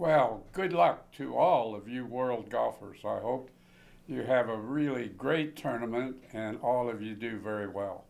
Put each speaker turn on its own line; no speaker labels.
Well, good luck to all of you world golfers. I hope you have a really great tournament and all of you do very well.